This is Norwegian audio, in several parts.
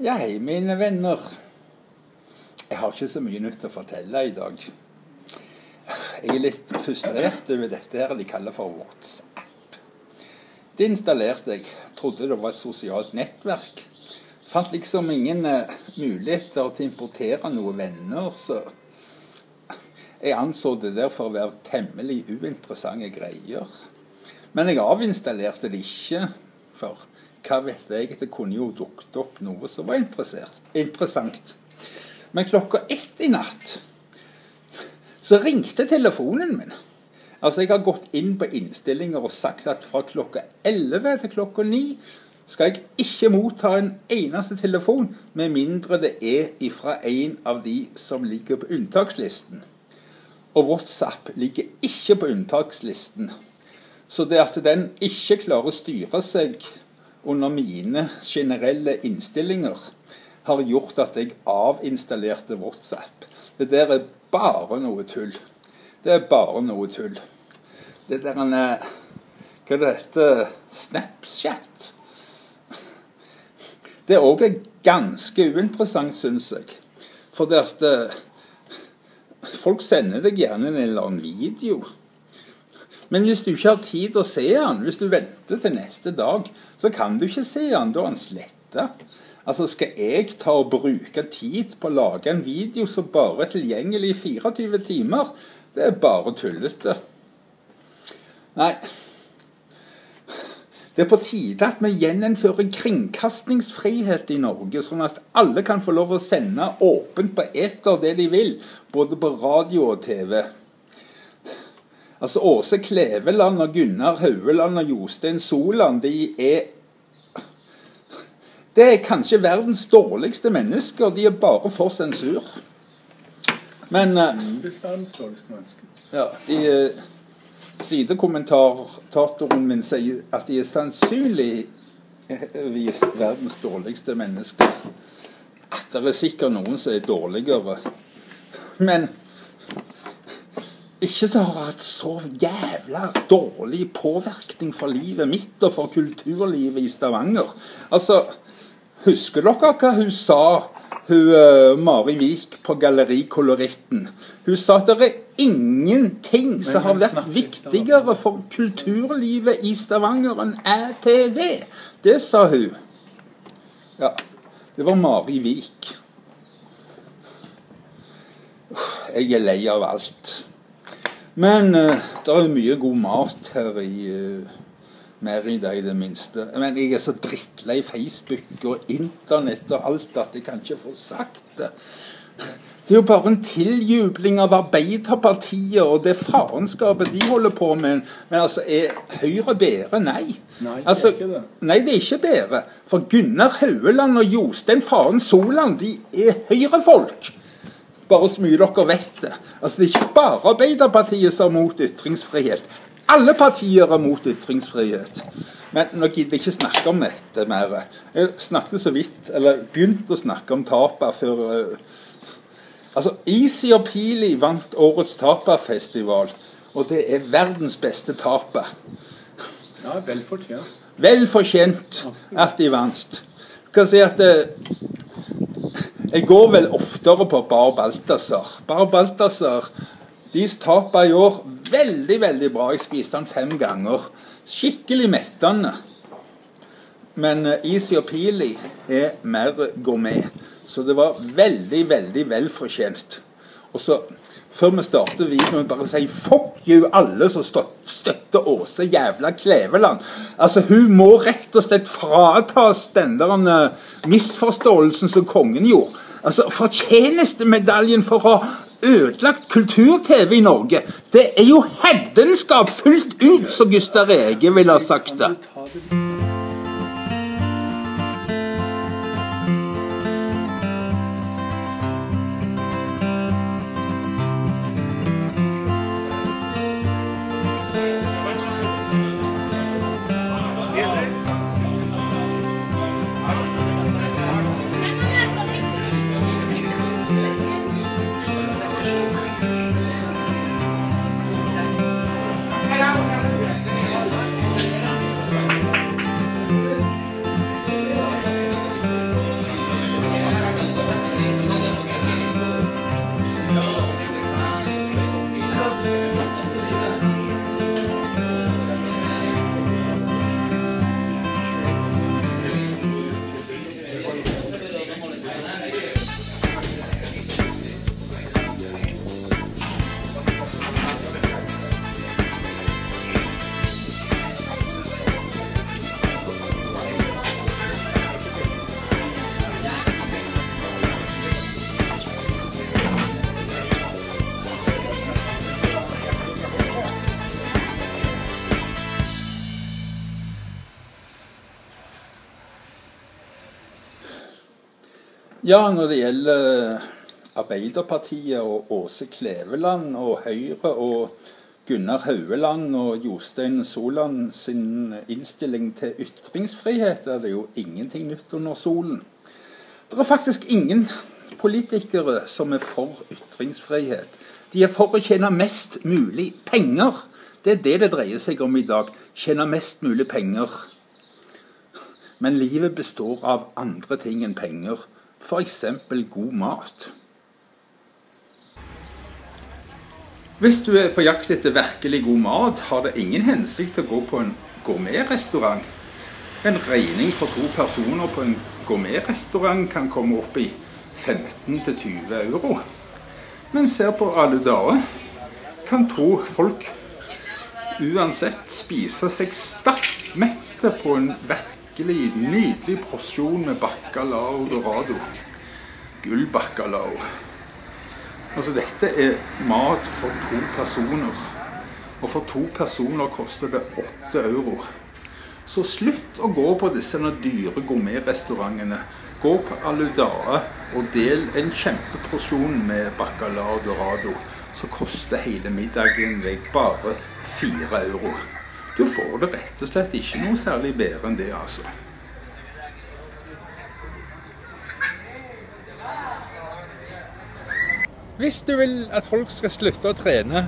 Ja, hei, mine venner. Jeg har ikke så mye nytt å fortelle i dag. Jeg er litt frustrert over dette her de kaller for WhatsApp. Det installerte jeg. Trodde det var et sosialt nettverk. Fant liksom ingen uh, muligheter til å importere noen venner, så jeg anså det der for å være temmelig uinteressante greier. Men jeg avinstallerte det ikke. For hva vet jeg? Det kunne jo dukket opp noe som var interessant. Men klokka ett i natt så ringte telefonen min. Altså, jeg har gått inn på innstillinger og sagt at fra klokka 11 til klokka 9 skal jeg ikke motta en eneste telefon med mindre det er ifra en av de som ligger på unntakslisten. Og WhatsApp ligger ikke på unntakslisten. Så det at den ikke klarer å styre seg under mine generelle innstillinger, har gjort at jeg avinstallerte WhatsApp. Det der er bare noe tull. Det er bare noe tull. Det der en, Hva det heter Snapchat. Det er òg ganske uinteressant, syns jeg. For det at eh, folk sender deg gjerne en eller annen video. Men hvis du ikke har tid til å se den, hvis du venter til neste dag, så kan du ikke se den. Da er den sletta. Altså, skal jeg ta og bruke tid på å lage en video som bare er tilgjengelig i 24 timer? Det er bare tullete. Nei. Det er på tide at vi gjeninnfører kringkastingsfrihet i Norge, sånn at alle kan få lov å sende åpent på eter det de vil, både på radio og TV. Altså Åse Kleveland og Gunnar Haueland og Jostein Soland de er Det er kanskje verdens dårligste mennesker. De er bare for sensur. Men eh, ja, de, eh, Sidekommentatoren min sier at de er sannsynligvis verdens dårligste mennesker. At det er sikkert noen som er dårligere. Men ikke så har hatt så jævla dårlig påvirkning for livet mitt og for kulturlivet i Stavanger. Altså, Husker dere hva hun sa, hun uh, Mari Vik på Galleri Koloritten? Hun sa at det er ingenting som har vært viktigere for kulturlivet i Stavanger enn ETV. Det sa hun. Ja, det var Mari Vik. Jeg er lei av alt. Men uh, det er mye god mat her i uh, Merida, i det minste. Men jeg er så drittlei Facebook og Internett og alt at jeg kan ikke få sagt det. Det er jo bare en tiljubling av Arbeiderpartiet og det faenskapet de holder på med. Men altså, er Høyre bedre? Nei. Nei, det altså, er ikke det. Nei, det er ikke bedre. For Gunnar Haueland og Jostein Faren Soland, de er Høyre-folk bare så mye dere vet det. Altså, Det er ikke bare Arbeiderpartiet som er mot ytringsfrihet. Alle partier er mot ytringsfrihet. Men nå gidder jeg ikke snakke om dette mer. Jeg snakket så vidt, eller begynte å snakke om tapa før uh, Altså, Easy og Pili vant årets taperfestival, og det er verdens beste tapa. Ja, vel fortjent. Vel fortjent at de vant. Du kan si at uh, jeg går vel oftere på Bar Balthazar. Bar Balthazar deres tap i år veldig, veldig bra. Jeg spiste den fem ganger. Skikkelig mettende. Men uh, Easy og Pili er mer gourmet. Så det var veldig, veldig velfortjent. Og så, før vi starter videoen, bare si fuck you alle som støtter Åse jævla Kleveland. Altså, Hun må rett og slett fratas den der uh, misforståelsen som kongen gjorde. Altså, Fortjenestemedaljen for å ha ødelagt kultur-TV i Norge, det er jo hedenskap fullt ut, som Gustav Rege ville ha sagt det. Ja, når det gjelder Arbeiderpartiet og Åse Kleveland og Høyre og Gunnar Haueland og Jostein Soland sin innstilling til ytringsfrihet, er det jo ingenting nytt under solen. Det er faktisk ingen politikere som er for ytringsfrihet. De er for å tjene mest mulig penger. Det er det det dreier seg om i dag. Tjene mest mulig penger. Men livet består av andre ting enn penger f.eks. god mat. Hvis du er på jakt etter virkelig god mat, har det ingen hensikt å gå på en gourmetrestaurant. En regning for to personer på en gourmetrestaurant kan komme opp i 15-20 euro. Men ser på alle dager kan tro folk uansett spise seg stappmette på en virkelig skikkelig nydelig porsjon med bacalao dorado. Gullbacalao. Altså, dette er mat for to personer. Og for to personer koster det åtte euro. Så slutt å gå på disse dyre gourmetrestaurantene. Gå på Aludae og del en kjempeporsjon med bacalao dorado. Så koster hele middagen deg bare fire euro. Du får det rett og slett ikke noe særlig bedre enn det, altså. Hvis du vil at folk skal slutte å trene,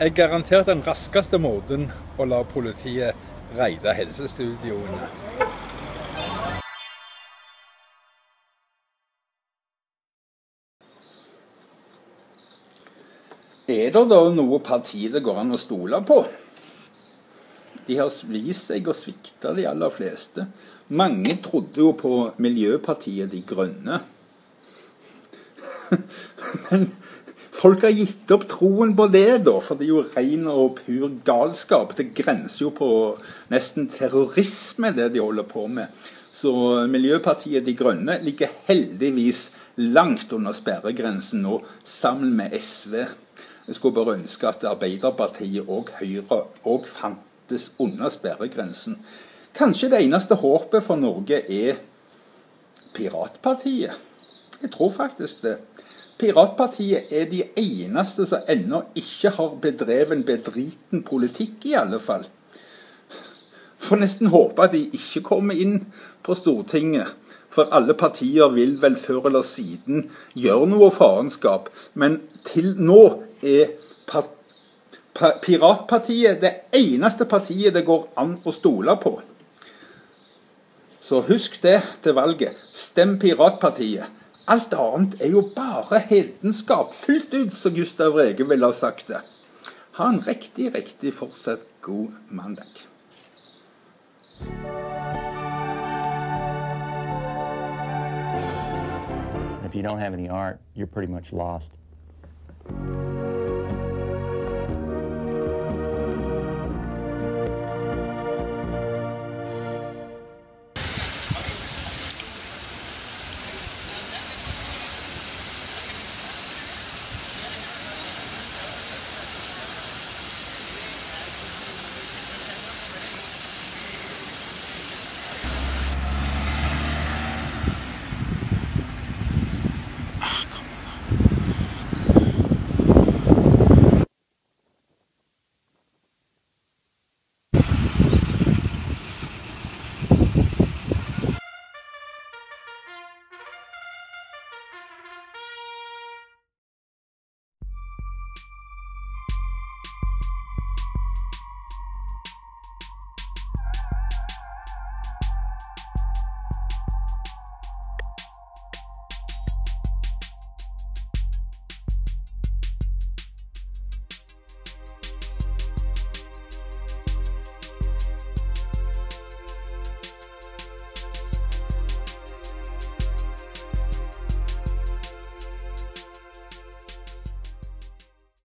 er garantert den raskeste måten å la politiet reide helsestudioene. Er det da noe parti det går an å stole på? De har vist seg å svikte, de aller fleste. Mange trodde jo på Miljøpartiet De Grønne. Men folk har gitt opp troen på det, da, for det er jo ren og pur galskap. Det grenser jo på nesten terrorisme, det de holder på med. Så Miljøpartiet De Grønne ligger heldigvis langt under sperregrensen nå, sammen med SV. Jeg skulle bare ønske at Arbeiderpartiet og Høyre òg fant settes under sperregrensen. Kanskje det eneste håpet for Norge er Piratpartiet. Jeg tror faktisk det. Piratpartiet er de eneste som ennå ikke har bedreven bedriten politikk, i alle fall. Får nesten håpe at de ikke kommer inn på Stortinget. For alle partier vil vel før eller siden gjøre noe faenskap. Men til nå er partiet Piratpartiet det eneste partiet det går an å stole på. Så husk det til valget. Stem Piratpartiet. Alt annet er jo bare hedenskap. Fullt ut, som Gustav Rege ville ha sagt det. Ha en riktig, riktig fortsatt god mandag. If you don't have any art, you're pretty much lost.